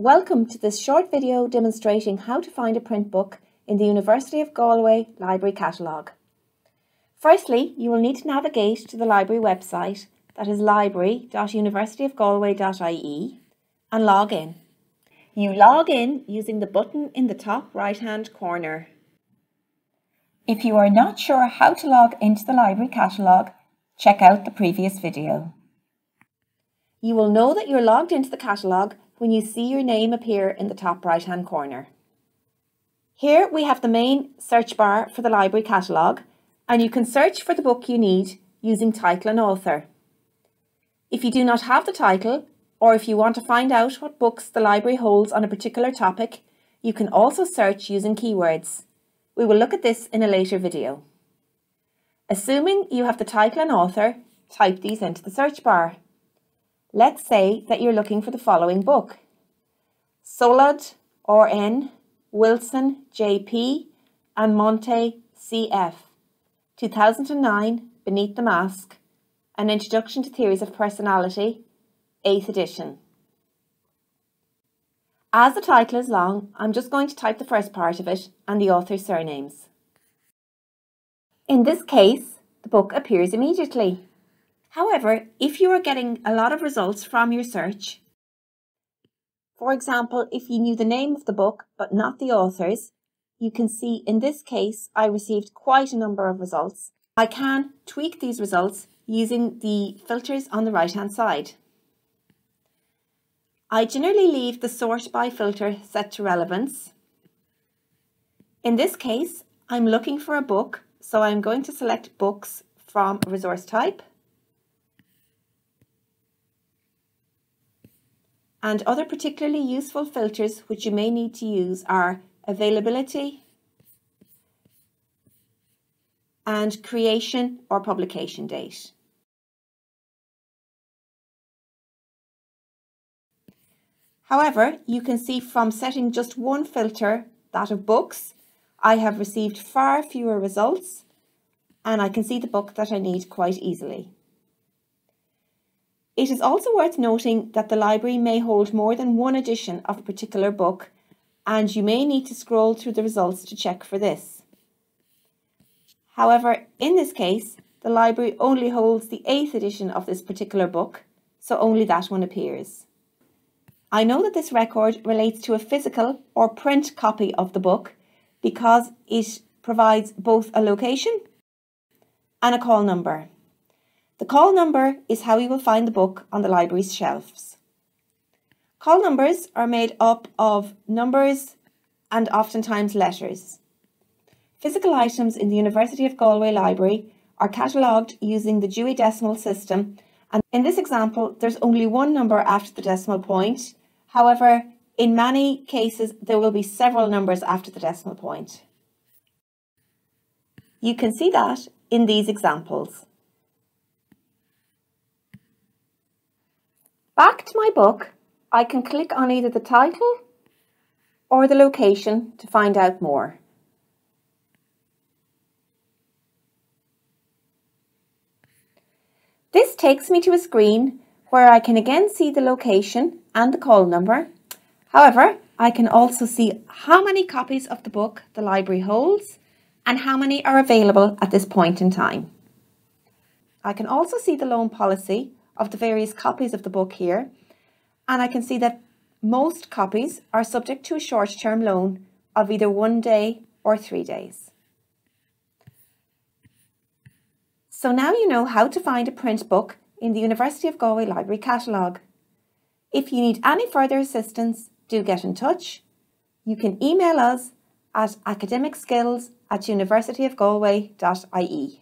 welcome to this short video demonstrating how to find a print book in the University of Galway Library Catalogue. Firstly, you will need to navigate to the library website that is library.universityofgalway.ie and log in. You log in using the button in the top right hand corner. If you are not sure how to log into the library catalogue, check out the previous video. You will know that you're logged into the catalogue when you see your name appear in the top right hand corner. Here we have the main search bar for the library catalogue and you can search for the book you need using title and author. If you do not have the title or if you want to find out what books the library holds on a particular topic, you can also search using keywords. We will look at this in a later video. Assuming you have the title and author, type these into the search bar. Let's say that you're looking for the following book. Sollod R.N. Wilson J.P. and Monte C.F. 2009 Beneath the Mask, An Introduction to Theories of Personality, 8th edition. As the title is long, I'm just going to type the first part of it and the author's surnames. In this case, the book appears immediately. However, if you are getting a lot of results from your search, for example, if you knew the name of the book but not the authors, you can see in this case I received quite a number of results. I can tweak these results using the filters on the right hand side. I generally leave the sort by filter set to relevance. In this case, I'm looking for a book, so I'm going to select books from resource type. And other particularly useful filters which you may need to use are availability and creation or publication date. However, you can see from setting just one filter, that of books, I have received far fewer results and I can see the book that I need quite easily. It is also worth noting that the library may hold more than one edition of a particular book and you may need to scroll through the results to check for this. However, in this case, the library only holds the 8th edition of this particular book, so only that one appears. I know that this record relates to a physical or print copy of the book because it provides both a location and a call number. The call number is how you will find the book on the library's shelves. Call numbers are made up of numbers and oftentimes letters. Physical items in the University of Galway Library are catalogued using the Dewey Decimal System and in this example there's only one number after the decimal point. However, in many cases there will be several numbers after the decimal point. You can see that in these examples. Back to my book, I can click on either the title or the location to find out more. This takes me to a screen where I can again see the location and the call number. However, I can also see how many copies of the book the library holds and how many are available at this point in time. I can also see the loan policy of the various copies of the book here. And I can see that most copies are subject to a short-term loan of either one day or three days. So now you know how to find a print book in the University of Galway Library catalogue. If you need any further assistance, do get in touch. You can email us at academicskills at universityofgalway.ie.